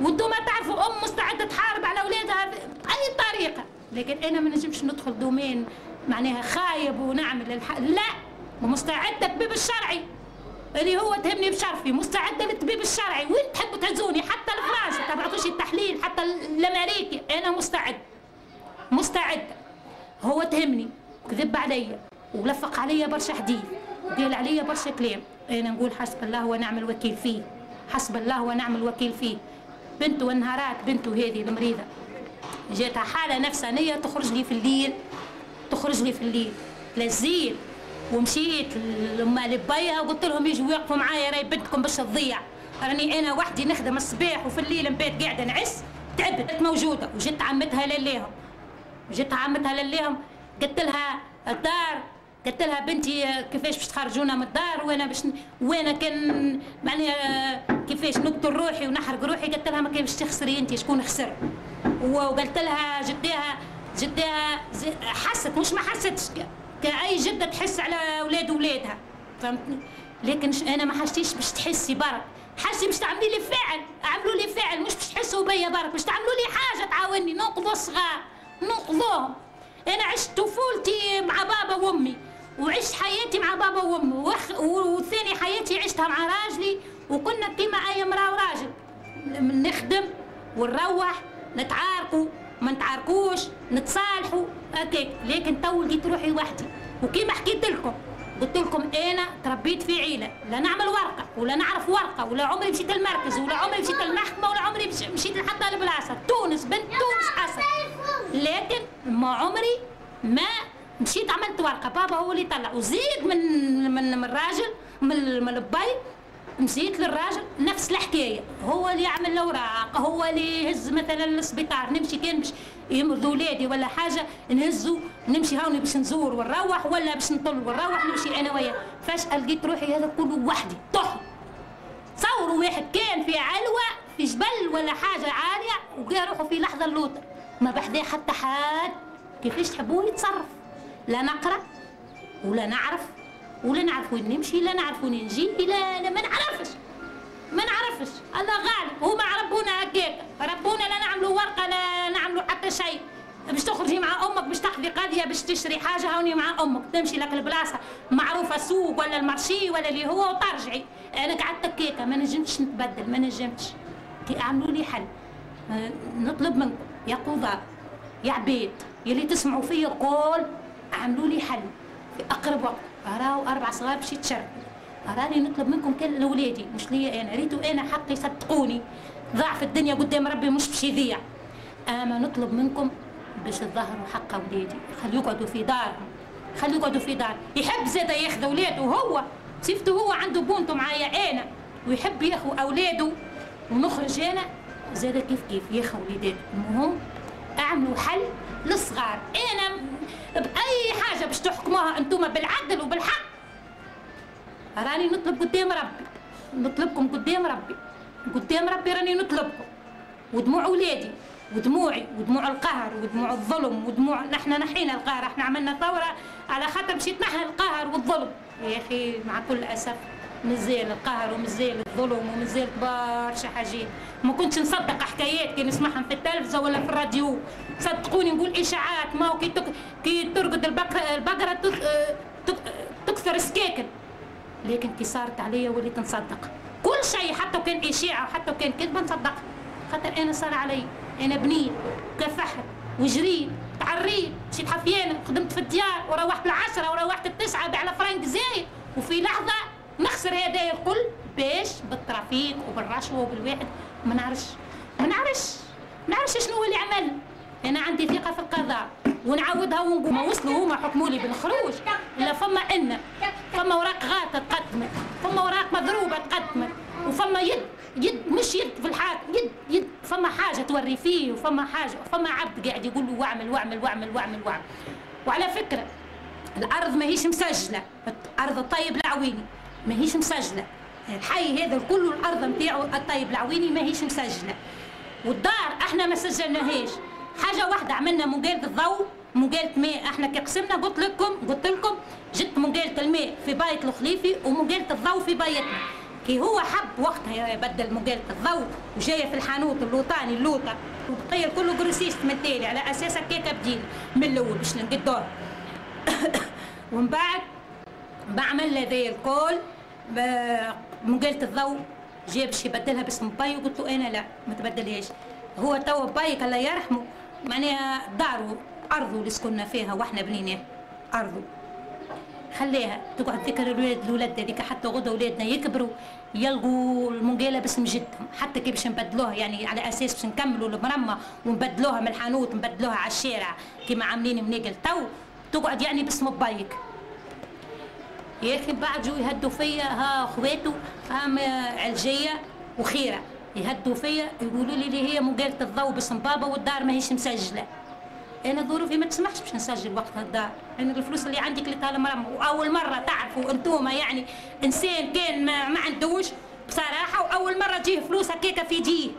ما تعرفوا أم مستعدة تحارب على أولادها باي طريقة. لكن أنا ما نجمش ندخل domaine معناها خايب ونعمل الح... لا مستعدة الطبيب الشرعي. اللي هو تهمني بشرفي مستعدة للطبيب الشرعي. وين تحبوا تهزوني حتى لفرنسا تبعتوش التحليل حتى الامريكي أنا مستعد مستعده هو تهمني. كذب عليا ولفق عليا برشا حديث قال عليا برشا كلام. أنا نقول حسب الله ونعم الوكيل فيه حسب الله ونعم الوكيل فيه. بنته والنهارات بنته هذه المريضة. جاتها حالة نفسانية تخرج لي في الليل تخرج لي في الليل. للزين ومشيت لما لبيها وقلت لهم يجوا يوقفوا معايا راي بنتكم باش تضيع. راني أنا وحدي نخدم الصباح وفي الليل نبات قاعدة نعس تعبت موجودة. وجت عمتها لليهم. جت عمتها لليهم قلت لها الدار قلت لها بنتي كيفاش باش تخرجونا من الدار؟ وأنا باش وأنا كان معناها كيفاش نقتل روحي ونحرق روحي؟ قلت لها ما كيفاش تخسري انت شكون خسر؟ وقلت لها جديها جديها حست مش ما حستش كأي جدة تحس على أولاد ولادها. فهمتني؟ لكن أنا ما حاجتيش باش تحسي برك. حاجتي باش تعملي لي فعل اعملوا لي فعل مش باش تحسوا بيا برك باش تعملوا لي حاجة تعاوني ننقذوا الصغار ننقذوهم أنا عشت طفولتي مع بابا وأمي. وعشت حياتي مع بابا وامي وثاني حياتي عشتها مع راجلي وكنا كيما أي مراه وراجل نخدم ونروح نتعاركوا ما نتعاركوش نتصالحوا هكاك لكن تو لقيت روحي وحدي. وكيما حكيت لكم قلت لكم أنا تربيت في عيلة لا نعمل ورقة ولا نعرف ورقة ولا عمري مشيت المركز ولا عمري مشيت المحكمه ولا عمري مشيت لحتى البلاصة. تونس بنت تونس أصلا. لكن ما عمري ما مشيت عملت ورقة. بابا هو اللي طلع. وزيد من من من الراجل من من البي مشيت للراجل. نفس الحكاية. هو اللي يعمل الأوراق هو اللي يهز مثلا السبيطار. نمشي كان باش يمرضوا ولادي ولا حاجة نهزوا نمشي هاوني باش نزور ونروح ولا باش نطل ونروح نمشي أنا وياه. فجأة لقيت روحي هذا كله وحدي طح. تصوروا واحد كان في علوة في جبل ولا حاجة عالية وقال روحه في لحظة اللوطه ما بحذاه حتى حد. كيفاش تحبوه يتصرف؟ لا نقرأ ولا نعرف ولا نعرف وين نمشي لا نعرف وين نجي لا لا ما نعرفش. ما نعرفش. الله غالب هما ربونا هكاك. ربونا لا نعملوا ورقة لا نعملوا حتى شيء. باش تخرجي مع أمك باش تاخذي قضية باش تشتري حاجة هوني مع أمك. تمشي لك البلاصة معروفة سوق ولا ال marché ولا اللي هو وترجعي. أنا قعدت هكاكا ما نجمش نتبدل ما نجمش كي أعملوا لي حل. أه، نطلب منكم. يا قضاة يا عبيد يلي تسمعوا فيا القول اعملوا لي حل في أقرب وقت. راهو أربع صغار باش يتشرب راني نطلب منكم كل لاولادي مش ليا أنا. ريتو أنا حقي صدقوني. ضعف الدنيا قدام ربي مش باش يضيع. أما نطلب منكم باش تظهروا حق اولادي خليو يقعدوا في دارهم. خليو يقعدوا في دار يحب زاد ياخذ أولاده هو. صفته هو عنده بونته معايا أنا. ويحب ياخذ أولاده. ونخرج أنا. زاد كيف كيف يا أخي وليدات. المهم أعملوا حل للصغار. أنا بأي حاجة باش تحكموها أنتم بالعدل وبالحق. راني نطلب قدام ربي. نطلبكم قدام ربي. قدام ربي راني نطلبكم. ودموع ولادي ودموعي ودموع القهر ودموع الظلم ودموع نحن نحينا القهر. إحنا عملنا ثورة على خاطر مشيت نحن القهر والظلم. يا أخي مع كل أسف. مازال القهر ومازال الظلم ومازال برشا حاجات. ما كنتش نصدق حكايات كي نسمعهم في التلفزة ولا في الراديو. صدقوني نقول إشاعات ما كي تك... كي ترقد البقره البقرة تك... تك... تكثر سكاكن لكن كي صارت عليا وليت نصدق. كل شيء حتى وكان إشاعة وحتى وكان كذبة نصدق. خاطر أنا صار علي. أنا بنيت كفحت وجريت تعريت مشيت حفيانة خدمت في الديار وروحت العشرة وروحت التسعة على فرنك زايد. وفي لحظة نخسر هذايا الكل باش بال trafic وبالرشوه وبالواحد ما نعرفش. ما نعرفش. ما نعرفش شنو هو اللي عمل أنا عندي ثقة في القضاء. ونعاودها ونقول ما وصلوا هما حكموا لي بالخروج. الا فما إن. فما وراق غاطة تقدمت فما وراق مضروبة تقدمت وفما يد يد مش يد في الحاكم يد يد. فما حاجة توري فيه وفما حاجة فما عبد قاعد يقول له واعمل واعمل واعمل واعمل واعمل. وعلى فكرة الأرض ماهيش مسجلة. ارض الطيب العويني ماهيش مسجله الحي هذا كله الأرض نتاعو الطيب العويني ماهيش مسجله والدار إحنا ما سجلناهاش. حاجة واحدة عملنا مقاله الضوء مقاله ماء. إحنا كي قسمنا قلت لكم قلت لكم جت مقاله الماء في بايت الخليفي ومقاله الضوء في بايتنا. كي هو حب وقتها يبدل مقاله الضوء وجايه في الحانوت اللوطاني اللوطة. وتخيل كله جروسيست من التالي على أساس هكاك بدينا من الأول باش نقدوه. ومن بعد بعمل ذي الكل. منقالة الضوء جاب باش يبدلها باسم باي وقلت له أنا لا ما تبدلهاش. هو توا بايك الله يرحمه معناها دارو ارضه اللي سكننا فيها وإحنا بنيناه ارضه خليها تقعد ذكر الولاد الولاد هذيك حتى غدا اولادنا يكبروا يلقوا المنقالة باسم جدهم حتى كي باش نبدلوها يعني على أساس باش نكملوا المرمى ونبدلوها من الحانوت نبدلوها على الشارع كيما عاملين منيقل. تو تقعد يعني باسم بايك. أخي بعد جو يهدوا فيا ها اخواته هم علجيه وخيرة. يهدوا فيا يقولوا لي اللي هي مقالة الضوء باسم بابا والدار ماهيش مسجلة. أنا ظروفي ما تسمحش باش نسجل وقتها الدار أنا الفلوس اللي عندي كليتها لمرمى وأول مرة تعرفوا أنتوما يعني إنسان كان ما, ما عندوش بصراحة وأول مرة تجيه فلوس هكاكا في جيه.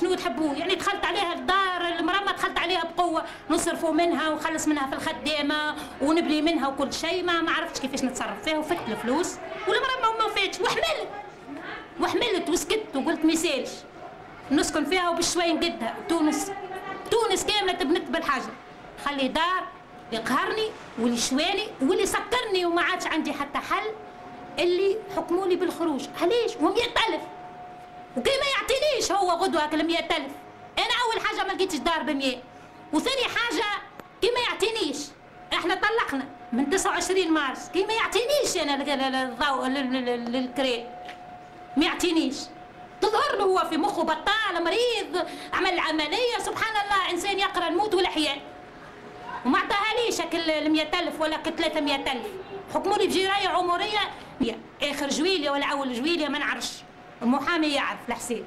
شنو تحبوه يعني دخلت عليها الدار المرمى دخلت عليها بقوة. نصرفوا منها ونخلص منها في الخدامه ونبني منها وكل شيء. ما ما عرفتش كيفاش نتصرف فيها وفت الفلوس. والمرمى ما فاتش. وحملت وحملت وسكت وقلت ميسالش نسكن فيها وبشوي نقدها. تونس. تونس كاملة تبنت بالحجر خلي دار يقهرني واللي شواني واللي سكرني وما عادش عندي حتى حل اللي حكموا لي بالخروج. علاش؟ و100 ألف. وكي ما يعطينيش هو غدوة كل مئة ألف. أنا أول حاجة ما لقيتش دار بمية. وثاني حاجة كي ما يعطينيش. إحنا طلقنا من 29 مارس. كي ما يعطينيش أنا الضوء للكري ما يعطينيش. تظهر له هو في مخه بطال مريض عمل عملية. سبحان الله إنسان يقرأ الموت والأحياء. وما عطاهاليش ال 100000 ولا 300000 حكموا لي بجرايه عمرية. آخر جويليا ولا أول جويليا ما نعرفش. المحامي يعرف الحساب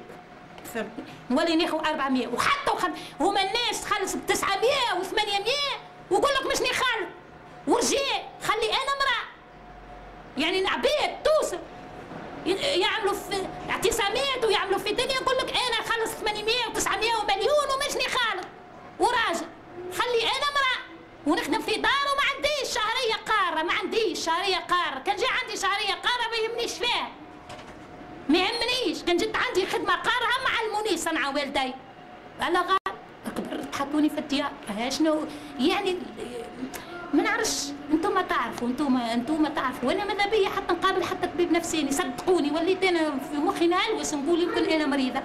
فهمتني نولي ناخذ 400 وحتى وخم... هما الناس تخلص ب 900 و800 ويقول لك مش نخال ورجال خلي أنا امرأة. يعني عباد توصل يعملوا في اعتصامات ويعملوا في دنيا يقول لك أنا خلص 800 و900 ومليون ومش نخالف وراجل خلي أنا امرأة. ونخدم في دار وما عنديش شهرية قارة ما عنديش شهرية قارة. كان جا عندي شهرية قارة ما يهمنيش فيها. ما يهمنيش. كان جت عندي خدمة قارعة معلموني صنعاء والدي. على غار كبرت حطوني في الديار. شنو؟ يعني ما نعرفش. أنتم ما تعرفوا. أنتم أنتم ما تعرفوا. وأنا ماذا بيا حتى نقابل حتى طبيب نفساني صدقوني وليت أنا في مخي نهلوس نقول يمكن أنا مريضة.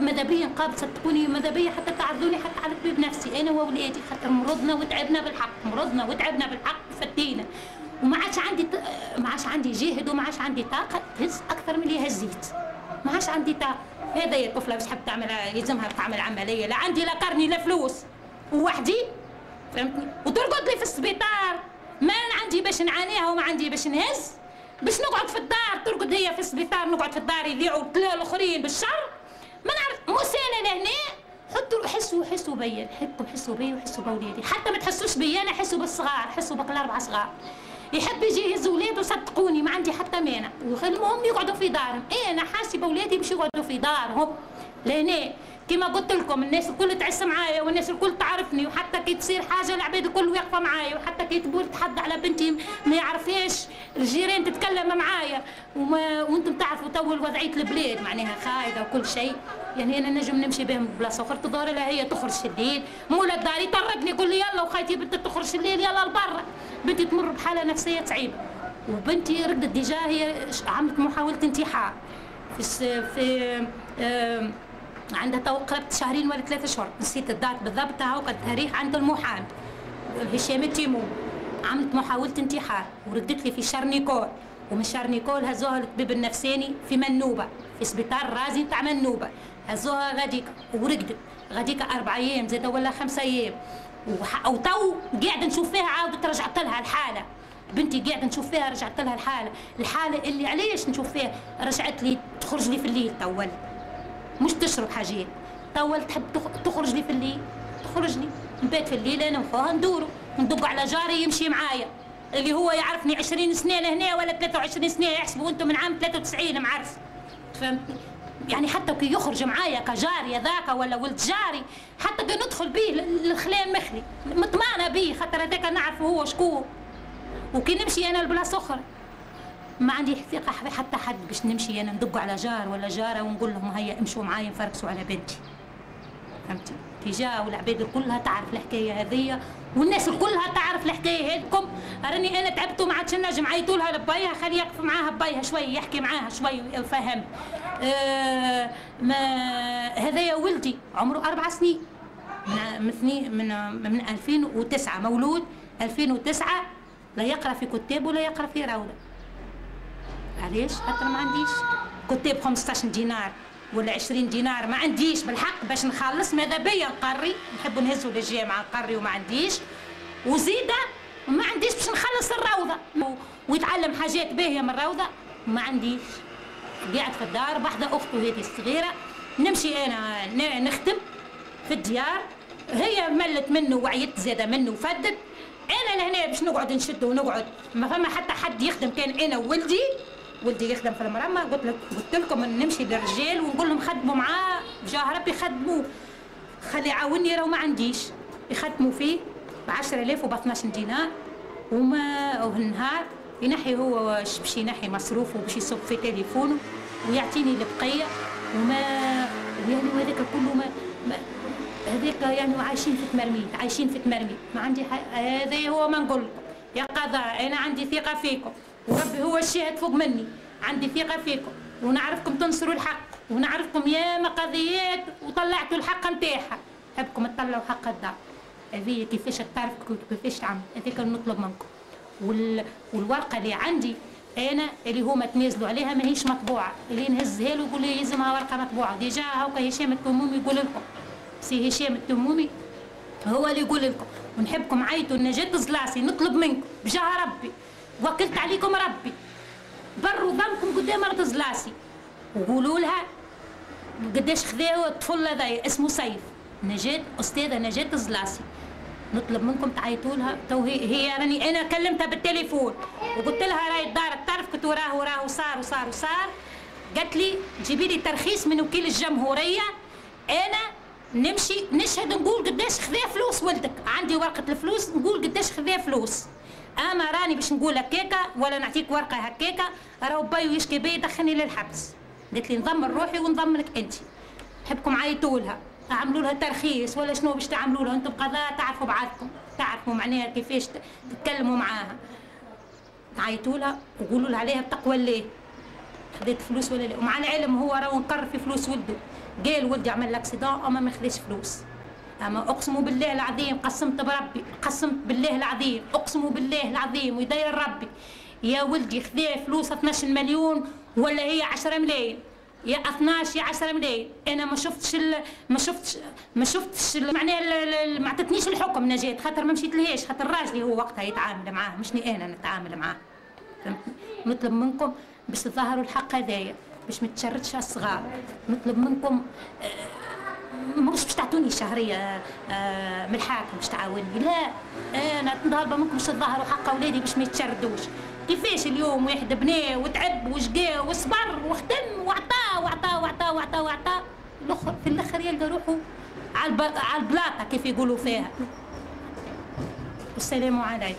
ماذا بيا نقابل؟ صدقوني. ماذا بيا حتى تعرضوني حتى على طبيب نفسي؟ أنا واولادي خاطر مرضنا وتعبنا بالحق. مرضنا وتعبنا بالحق فدينا وما عادش عندي ما عادش عندي جهد وما عادش عندي طاقة تهز أكثر من اللي هزيت. ما عادش عندي طاقة. هذا هي الطفله باش تحب تعمل يلزمها تعمل عملية. لا عندي لا كارني لا فلوس. وحدي فهمتني؟ وترقد لي في السبيطار. ما عندي باش نعانيها وما عندي باش نهز. باش نقعد في الدار ترقد هي في السبيطار نقعد في الدار يذيعوا الآخرين بالشر. ما نعرف سنه لهنا حطوا حسوا حسوا بيا. حطوا حسوا بيا وحسوا باولادي حتى ما تحسوش بيا أنا حسوا بالصغار حسوا بك الاربعه صغار. يحب يجي يهز ولاده صدقوني ما عندي حتى مانع. المهم يقعدوا في دارهم. إيه أنا حاسه باولادي باش يقعدوا في دارهم. لهنا كما قلت لكم الناس الكل تعس معايا والناس الكل تعرفني وحتى كي تصير حاجة العباد الكل واقفة معايا وحتى كي تقول تحد على بنتي ما يعرفهاش الجيران تتكلم معايا وما وأنتم تعرفوا تو وضعيه البلاد معناها خايبة وكل شيء. يعني أنا نجم نمشي بهم بلاصة أخرى تظهر لها هي تخرج الليل. مولا داري طردني يقول لي يلا وخايتي بنتي تخرج الليل يلا لبرا. بنتي تمر بحالة نفسية صعيبة. وبنتي رقدت déjà هي عملت محاولة انتحار. في في آه عندها تو قربت شهرين ولا ثلاثة شهور. نسيت ال date بالضبط هاو التاريخ عند المحامي هشام التيمو عملت محاولة انتحار وردت لي في شارل نيكول ومن شارل نيكول هزوها للطبيب النفساني في منوبة في سبيطار رازي تاع منوبة. هزوها غاديك ورقدت غاديك أربع أيام زاد ولا خمسة أيام. وتو قاعدة نشوف فيها عاودت رجعت لها الحالة. بنتي قاعدة نشوف فيها رجعت لها الحالة. الحالة اللي علاش نشوف فيها؟ رجعت لي تخرج لي في الليل تول مش تشرب حاجات. طول تحب تخرج لي في الليل؟ تخرج لي نبات في الليل أنا وخوها ندورو ندق على جاري يمشي معايا. اللي هو يعرفني 20 سنة لهنا ولا 23 سنة يحسبوا أنتم من عام 93 معرف فهمتني يعني حتى كي يخرج معايا كجاري ذاك ولا ولد جاري حتى كي ندخل به للخلان مخلي. مطمئنة به خاطر هذاك نعرف هو شكون. وكي نمشي أنا لبلاصة أخرى. ما عندي ثقة حتى حد باش نمشي أنا ندق على جار ولا جارة ونقول لهم هيا امشوا معايا نفركسوا على بنتي. فهمتي تجاه والعباد كلها تعرف الحكاية هذيا والناس كلها تعرف الحكاية هذكم راني أنا تعبت وما عادش نجم عيطوا لها لبيها خلي يقف معاها بيها شوي يحكي معاها شوي فهم آه ما هذايا ولدي عمره أربع سنين. من من من, من 2009 مولود 2009 لا يقرأ في كتاب ولا يقرأ في روضة. علاش خاطر ما عنديش. كتاب 15 دينار ولا 20 دينار ما عنديش بالحق باش نخلص. ماذا بيا نقري نحب نهزو للجامعه نقري وما عنديش. وزيده ما عنديش باش نخلص الروضة. ويتعلم حاجات باهية من الروضة. ما عنديش. قاعد في الدار بحذا أخته هذه الصغيرة. نمشي أنا نخدم في الديار. هي ملت منه وعيت زاده منه وفدت. أنا لهنا باش نقعد نشد ونقعد. ما فما حتى حد يخدم. كان أنا وولدي. ولدي يخدم في المرمى قلت لك قلت لكم نمشي للرجال ونقول لهم خدموا معاه بجاه ربي خدموه. خلي يعاوني راه ما عنديش. يخدموا فيه ب 10000 وب 12 دينار. وما النهار ينحي هو باش ينحي مصروفه باش يصب في تليفونه ويعطيني البقية. وما يعني هذاك كله ما, ما هذاك يعني عايشين في تمرميد عايشين في تمرميد ما عندي هذا هو ما نقول يا قضاء أنا عندي ثقة فيكم. وربي هو الشاهد فوق مني. عندي ثقة فيكم ونعرفكم تنصروا الحق ونعرفكم ياما قضيات وطلعتوا الحق نتاعها. حبكم تطلعوا حق الدار. هذه كيفاش تعرف كيفاش تعمل هذيك نطلب منكم. وال... والورقة اللي عندي أنا اللي هما تنازلوا عليها ماهيش مطبوعة. اللي نهزها له يقول لي يلزمها ورقة مطبوعة. déjà هاكا هشام التمومي يقول لكم. سي هشام التمومي هو اللي يقول لكم. ونحبكم عيطوا النجاة زلاسي نطلب منكم. بجاه ربي. وكلت عليكم ربي. بروا ضمكم قدام مرت زلاسي. وقولوا لها قداش خذاو الطفل هذا اسمه سيف. نجاة أستاذة نجاة زلاسي. نطلب منكم تعيطوا لها. تو هي, هي راني أنا كلمتها بالتليفون. وقلت لها راهي دارك تعرف كنت وراه وراه وصار وصار وصار. قالت لي جيبي لي ترخيص من وكيل الجمهورية. أنا نمشي نشهد نقول قداش خذا فلوس ولدك. عندي ورقة الفلوس نقول قداش خذا فلوس. أما راني باش نقول هكاكا ولا نعطيك ورقة هكاكا راهو بايو يشكي بي دخلني للحبس. قالت لي نضمن روحي ونضمنك أنت. نحبكم عيطوا لها. أعملوا لها ترخيص ولا شنو باش تعملوا لها؟ أنتم قضاء تعرفوا بعضكم. تعرفوا معناها كيفاش تتكلموا معاها. عيطوا لها وقولوا لها عليها بتقوى الله. خذيت فلوس ولا لا؟ ومع العلم هو راهو نقر في فلوس ولده. قال ولدي عمل لاكسيدون أما ما خذاش فلوس. أما أقسم بالله العظيم قسمت بربي قسمت بالله العظيم أقسم بالله العظيم ويدير ربي. يا ولدي خذا فلوس 12 مليون ولا هي 10 ملايين؟ يا 12 يا 10 ملايين. أنا ما شفتش. ما شفتش ما شفتش معناها ما عطتنيش الحكم نجاة خاطر ما مشيت لهاش خاطر راجلي هو وقتها يتعامل معاه مشني أنا نتعامل معاه. نطلب منكم باش تظهروا الحق هذايا باش ما تشردش الصغار. نطلب منكم آه مش باش تعطوني شهرية آه، من الحاكم باش تعاوني لا أنا طالبه منكم باش تظهروا حق أولادي باش ما يتشردوش. كيفاش اليوم واحد بناه وتعب وشقى وصبر وخدم وعطاه وعطاه وعطاه وعطاه وعطاه الآخر في الأخر يلقى روحه على البلاطة كيف يقولوا فيها. والسلام عليكم.